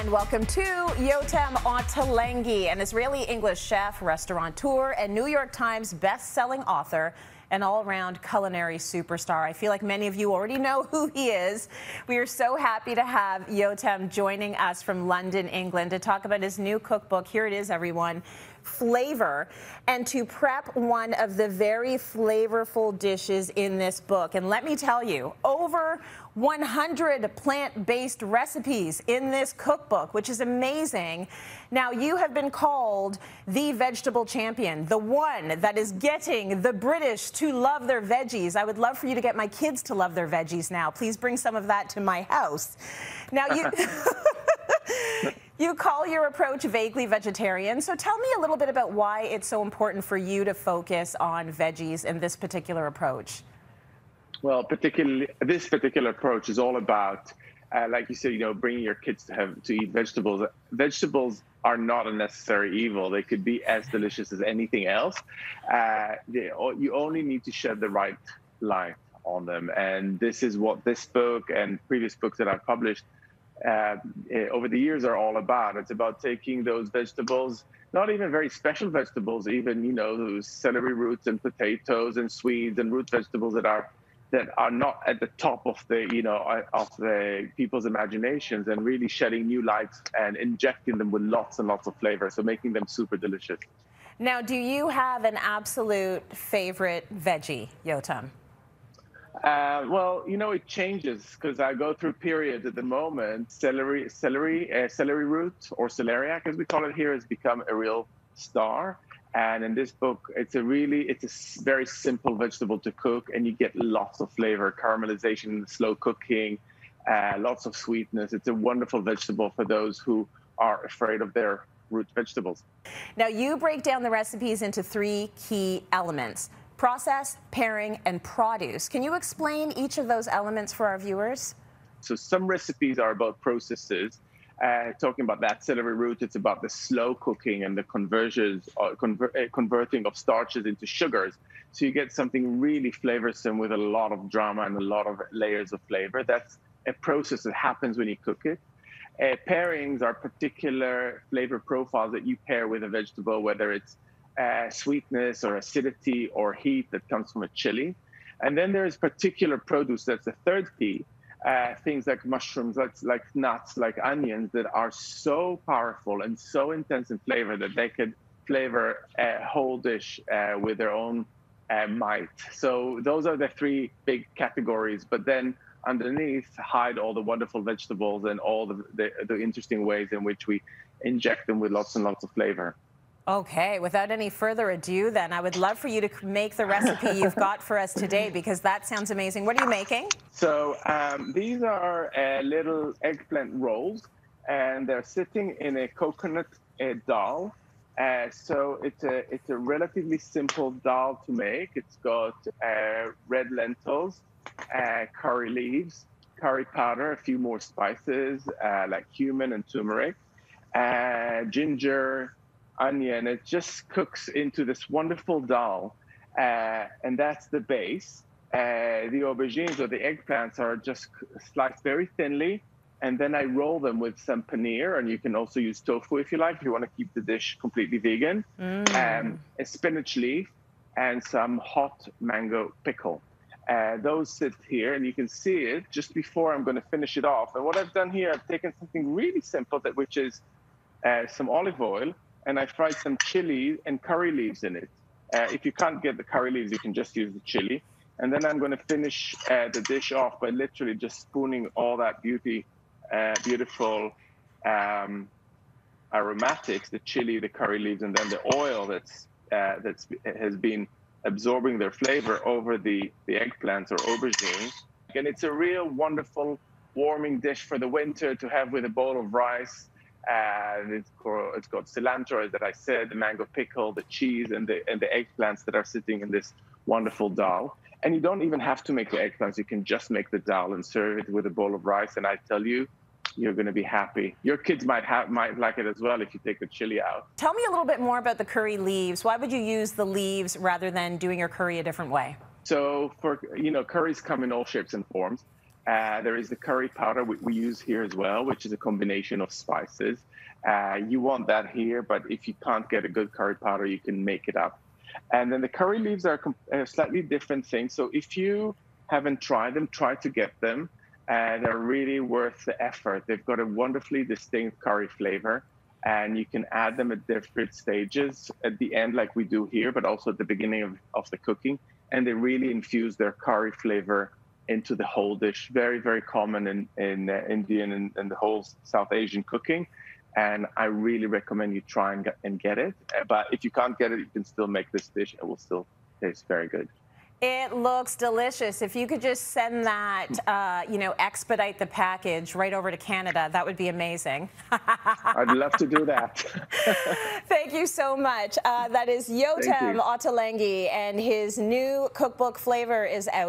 And welcome to Yotam Ottolenghi, an Israeli-English chef, restaurateur, and New York Times best-selling author an all-around culinary superstar. I feel like many of you already know who he is. We are so happy to have Yotam joining us from London, England to talk about his new cookbook. Here it is, everyone flavor and to prep one of the very flavorful dishes in this book. And let me tell you, over 100 plant-based recipes in this cookbook, which is amazing. Now, you have been called the vegetable champion, the one that is getting the British to love their veggies. I would love for you to get my kids to love their veggies now. Please bring some of that to my house. Now, you... You call your approach vaguely vegetarian. So tell me a little bit about why it's so important for you to focus on veggies in this particular approach. Well, particularly this particular approach is all about, uh, like you said, you know, bringing your kids to have to eat vegetables. Vegetables are not a necessary evil. They could be as delicious as anything else. Uh, they, you only need to shed the right light on them, and this is what this book and previous books that I've published uh, eh, over the years are all about. It's about taking those vegetables, not even very special vegetables, even you know those celery roots and potatoes and swedes and root vegetables that are that are not at the top of the you know uh, of the people's imaginations, and really shedding new light and injecting them with lots and lots of flavor, so making them super delicious. Now, do you have an absolute favorite veggie, Yotam? Uh, well, you know, it changes because I go through periods at the moment. Celery, celery, uh, celery root or celeriac, as we call it here, has become a real star. And in this book, it's a really, it's a very simple vegetable to cook, and you get lots of flavor, caramelization, slow cooking, uh, lots of sweetness. It's a wonderful vegetable for those who are afraid of their root vegetables. Now, you break down the recipes into three key elements process, pairing, and produce. Can you explain each of those elements for our viewers? So some recipes are about processes. Uh, talking about that celery root, it's about the slow cooking and the conversions, uh, conver uh, converting of starches into sugars. So you get something really flavorsome with a lot of drama and a lot of layers of flavor. That's a process that happens when you cook it. Uh, pairings are particular flavor profiles that you pair with a vegetable, whether it's uh, sweetness or acidity or heat that comes from a chili. And then there's particular produce, that's the third P, uh, things like mushrooms, like, like nuts, like onions that are so powerful and so intense in flavor that they could flavor a whole dish uh, with their own uh, might. So those are the three big categories. But then underneath hide all the wonderful vegetables and all the, the, the interesting ways in which we inject them with lots and lots of flavor. Okay, without any further ado, then, I would love for you to make the recipe you've got for us today because that sounds amazing. What are you making? So, um, these are uh, little eggplant rolls, and they're sitting in a coconut uh, dal. Uh, so, it's a, it's a relatively simple dal to make. It's got uh, red lentils, uh, curry leaves, curry powder, a few more spices uh, like cumin and turmeric, ginger onion. It just cooks into this wonderful dal, uh, and that's the base. Uh, the aubergines or the eggplants are just sliced very thinly, and then I roll them with some paneer, and you can also use tofu if you like, if you want to keep the dish completely vegan. Mm. Um, a spinach leaf and some hot mango pickle. Uh, those sit here, and you can see it just before I'm going to finish it off. And what I've done here, I've taken something really simple, that which is uh, some olive oil, and I fried some chili and curry leaves in it. Uh, if you can't get the curry leaves, you can just use the chili. And then I'm going to finish uh, the dish off by literally just spooning all that beauty, uh, beautiful um, aromatics, the chili, the curry leaves, and then the oil that's uh, that's has been absorbing their flavor over the the eggplants or aubergines. And it's a real wonderful warming dish for the winter to have with a bowl of rice and it's got, it's got cilantro, as I said, the mango pickle, the cheese, and the and the eggplants that are sitting in this wonderful dal. And you don't even have to make the eggplants; you can just make the dal and serve it with a bowl of rice. And I tell you, you're going to be happy. Your kids might have might like it as well if you take the chili out. Tell me a little bit more about the curry leaves. Why would you use the leaves rather than doing your curry a different way? So for you know, curries come in all shapes and forms. Uh, there is the curry powder we, we, use here as well, which is a combination of spices. Uh, you want that here, but if you can't get a good curry powder, you can make it up. And then the curry leaves are a slightly different thing. So if you haven't tried them, try to get them. And they're really worth the effort. They've got a wonderfully distinct curry flavor, and you can add them at different stages at the end, like we do here, but also at the beginning of, of the cooking. And they really infuse their curry flavor into the whole dish. Very, very common in, in uh, Indian and, and the whole South Asian cooking and I really recommend you try and get, and get it. But if you can't get it, you can still make this dish. It will still taste very good. It looks delicious. If you could just send that, uh, you know, expedite the package right over to Canada, that would be amazing. I'd love to do that. Thank you so much. Uh, that is Yotam Ottolenghi, and his new cookbook flavor is out.